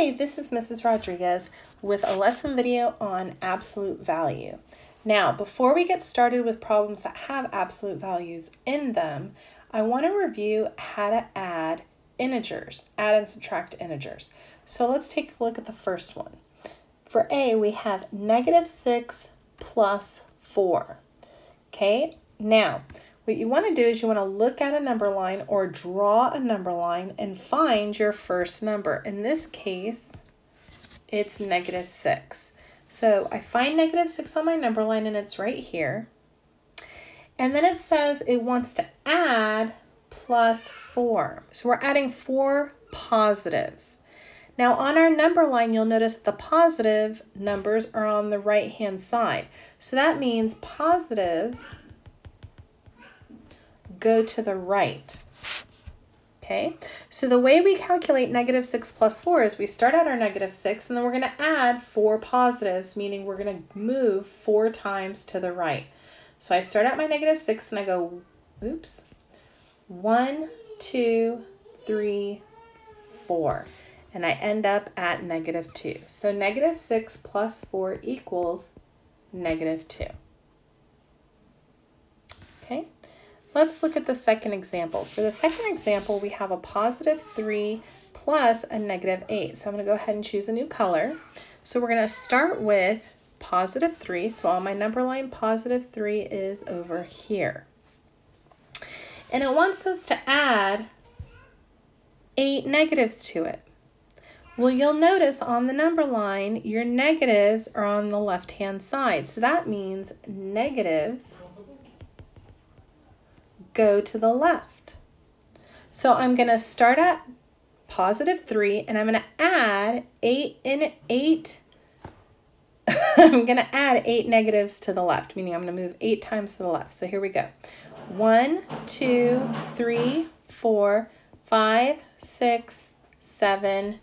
Hi, this is Mrs. Rodrigues with a lesson video on absolute value. Now, before we get started with problems that have absolute values in them, I want to review how to add integers, add and subtract integers. So let's take a look at the first one. For A, we have negative 6 plus 4. Okay, now what you want to do is you want to look at a number line or draw a number line and find your first number. In this case, it's negative 6. So I find negative 6 on my number line and it's right here. And then it says it wants to add plus 4. So we're adding four positives. Now on our number line, you'll notice the positive numbers are on the right-hand side. So that means positives go to the right. Okay, so the way we calculate negative 6 plus 4 is we start at our negative 6 and then we're going to add four positives, meaning we're going to move four times to the right. So I start at my negative 6 and I go, oops, 1, 2, 3, 4. And I end up at negative 2. So negative 6 plus 4 equals negative 2. Okay. Let's look at the second example. For the second example, we have a positive 3 plus a negative 8. So I'm going to go ahead and choose a new color. So we're going to start with positive 3. So on my number line, positive 3 is over here. And it wants us to add 8 negatives to it. Well, you'll notice on the number line, your negatives are on the left-hand side. So that means negatives go to the left. So I'm going to start at positive 3 and I'm going to add 8 and 8 I'm going to add 8 negatives to the left, meaning I'm going to move 8 times to the left. So here we go. 1, 2, 3, 4, 5, 6, 7,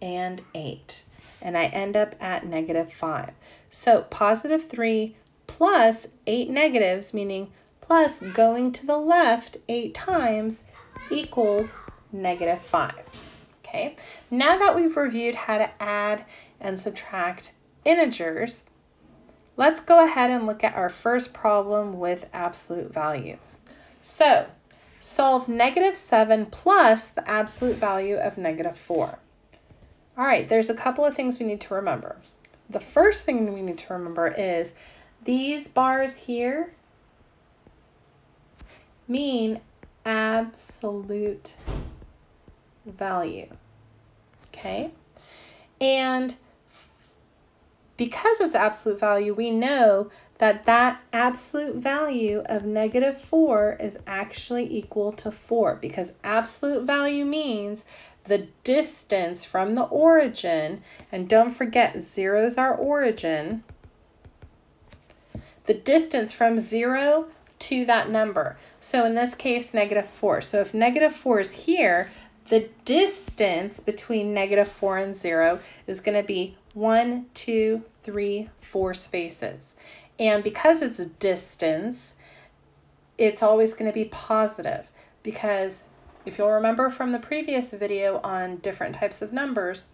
and 8. And I end up at negative 5. So positive 3 plus 8 negatives, meaning plus going to the left eight times equals negative 5. Okay, now that we've reviewed how to add and subtract integers, let's go ahead and look at our first problem with absolute value. So, solve negative 7 plus the absolute value of negative 4. All right, there's a couple of things we need to remember. The first thing we need to remember is these bars here mean absolute value. Okay? And because it's absolute value, we know that that absolute value of negative 4 is actually equal to 4 because absolute value means the distance from the origin, and don't forget zero is our origin, the distance from 0 to that number. So in this case, negative 4. So if negative 4 is here, the distance between negative 4 and 0 is going to be 1, 2, 3, 4 spaces. And because it's distance, it's always going to be positive because if you'll remember from the previous video on different types of numbers,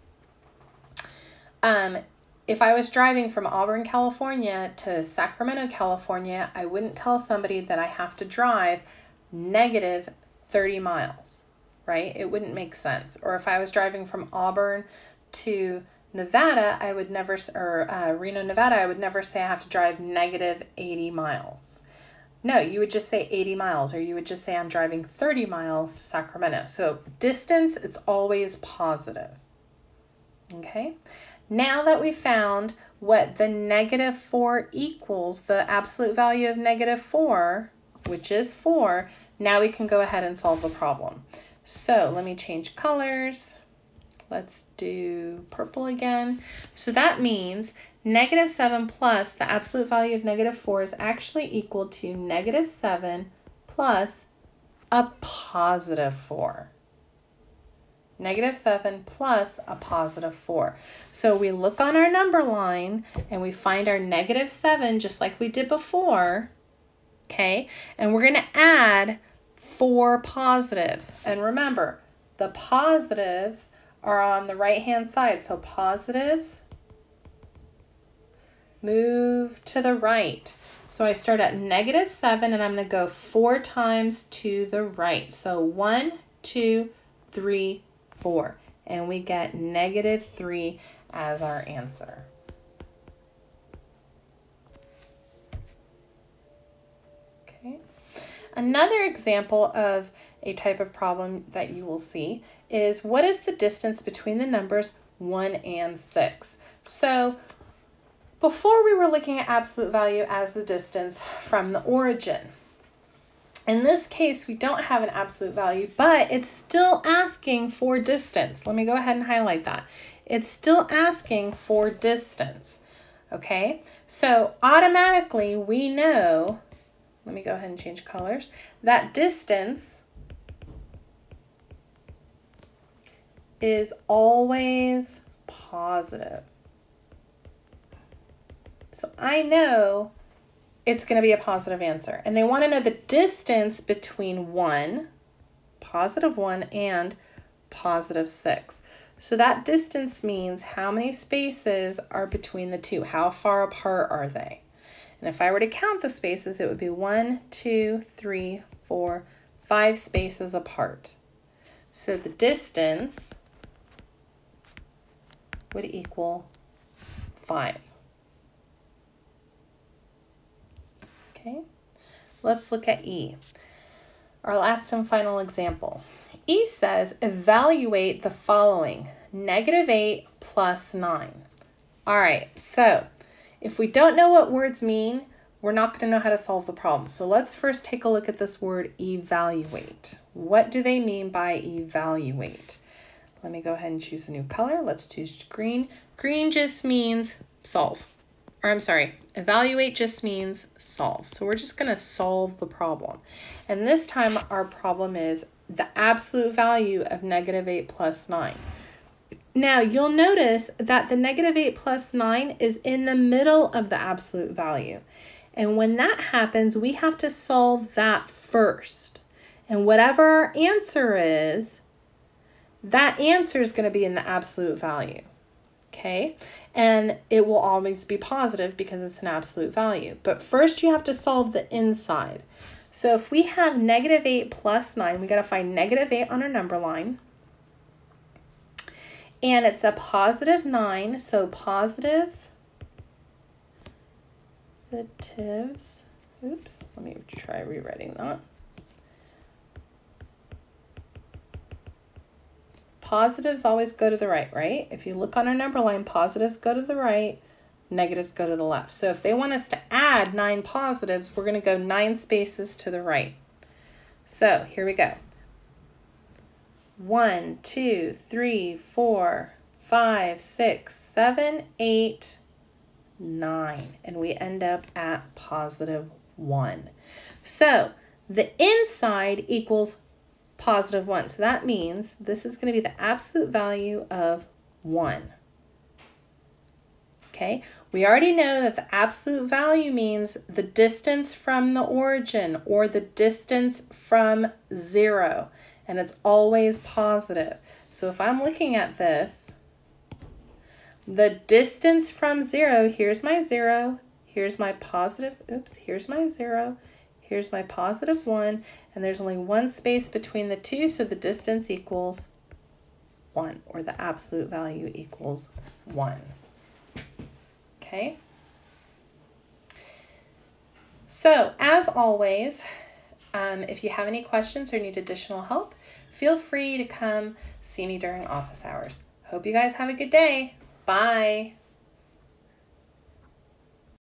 um, if I was driving from Auburn, California to Sacramento, California, I wouldn't tell somebody that I have to drive negative 30 miles, right? It wouldn't make sense. Or if I was driving from Auburn to Nevada, I would never, or uh, Reno, Nevada, I would never say I have to drive negative 80 miles. No, you would just say 80 miles, or you would just say I'm driving 30 miles to Sacramento. So distance, it's always positive. Okay. Now that we found what the negative 4 equals, the absolute value of negative 4, which is 4, now we can go ahead and solve the problem. So let me change colors. Let's do purple again. So that means negative 7 plus the absolute value of negative 4 is actually equal to negative 7 plus a positive 4 negative 7 plus a positive 4. So we look on our number line and we find our negative 7 just like we did before, okay? And we're going to add four positives. And remember, the positives are on the right hand side. So positives move to the right. So I start at negative 7 and I'm going to go 4 times to the right. So one, two, three, four, And we get negative 3 as our answer. Okay. Another example of a type of problem that you will see is what is the distance between the numbers 1 and 6? So before we were looking at absolute value as the distance from the origin. In this case, we don't have an absolute value, but it's still asking for distance. Let me go ahead and highlight that. It's still asking for distance, okay? So automatically we know, let me go ahead and change colors, that distance is always positive. So I know it's going to be a positive answer. And they want to know the distance between 1, positive 1, and positive 6. So that distance means how many spaces are between the two. How far apart are they? And if I were to count the spaces, it would be one, two, three, four, five spaces apart. So the distance would equal 5. Okay, let's look at E. Our last and final example. E says evaluate the following, negative 8 plus 9. All right, so if we don't know what words mean, we're not going to know how to solve the problem. So let's first take a look at this word evaluate. What do they mean by evaluate? Let me go ahead and choose a new color. Let's choose green. Green just means solve or I'm sorry, evaluate just means solve. So we're just to solve the problem. And this time our problem is the absolute value of negative 8 plus 9. Now you'll notice that the negative 8 plus 9 is in the middle of the absolute value. And when that happens, we have to solve that first. And whatever our answer is, that answer is to be in the absolute value okay? And it will always be positive because it's an absolute value. But first you have to solve the inside. So if we have negative 8 plus 9, we got to find negative 8 on our number line. And it's a positive 9, so positives, positives, oops, let me try rewriting that. Positives always go to the right, right? If you look on our number line, positives go to the right, negatives go to the left. So if they want us to add nine positives, we're going to go nine spaces to the right. So here we go. One, two, three, four, five, six, seven, eight, nine. And we end up at positive one. So the inside equals positive 1. So that means this is going to be the absolute value of 1. Okay, we already know that the absolute value means the distance from the origin or the distance from 0, and it's always positive. So if I'm looking at this, the distance from 0, here's my 0, here's my positive, oops, here's my 0, Here's my positive 1, and there's only one space between the two, so the distance equals 1, or the absolute value equals 1. Okay? So, as always, um, if you have any questions or need additional help, feel free to come see me during office hours. Hope you guys have a good day. Bye.